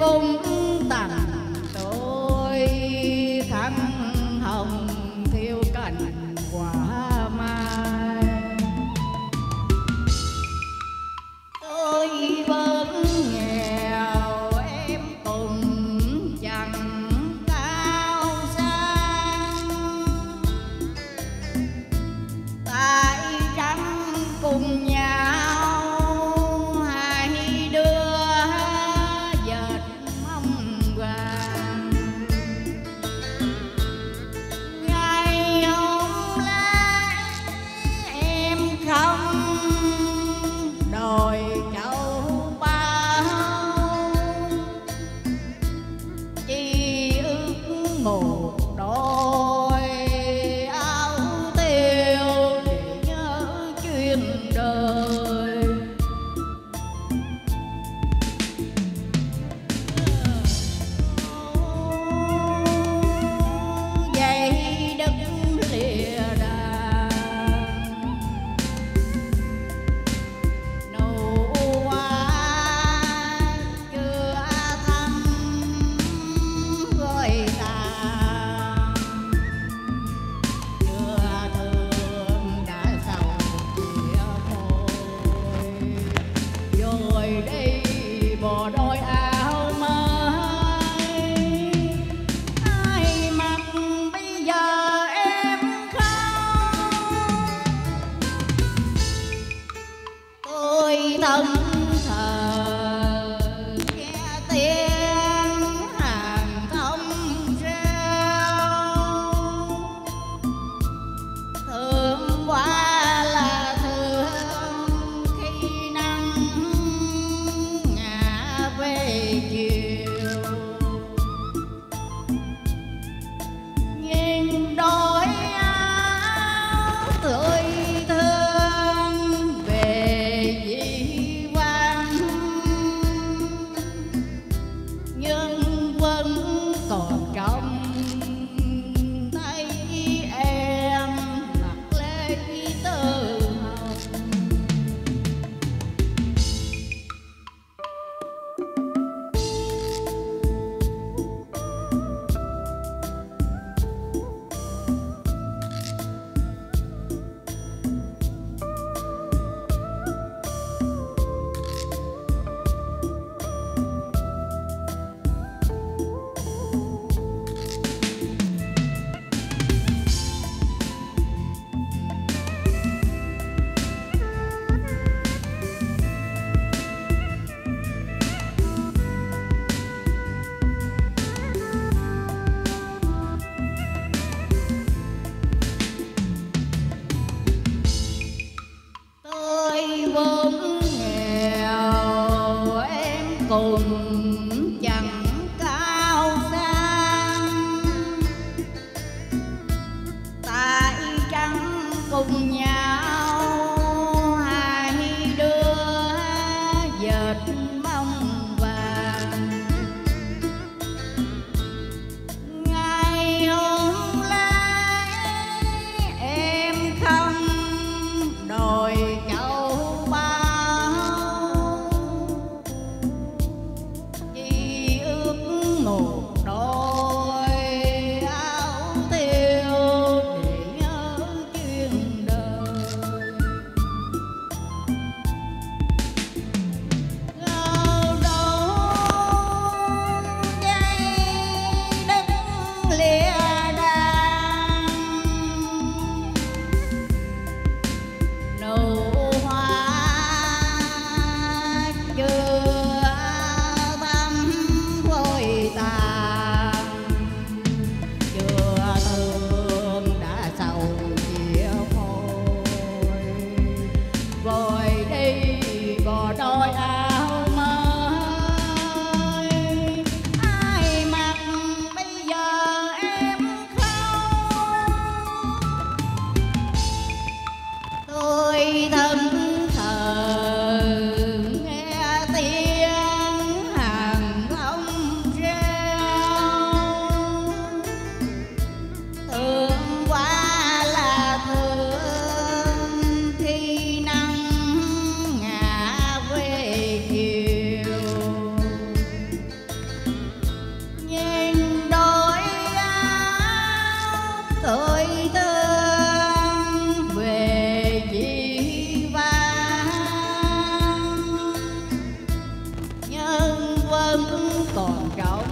cùng Oh. 一二三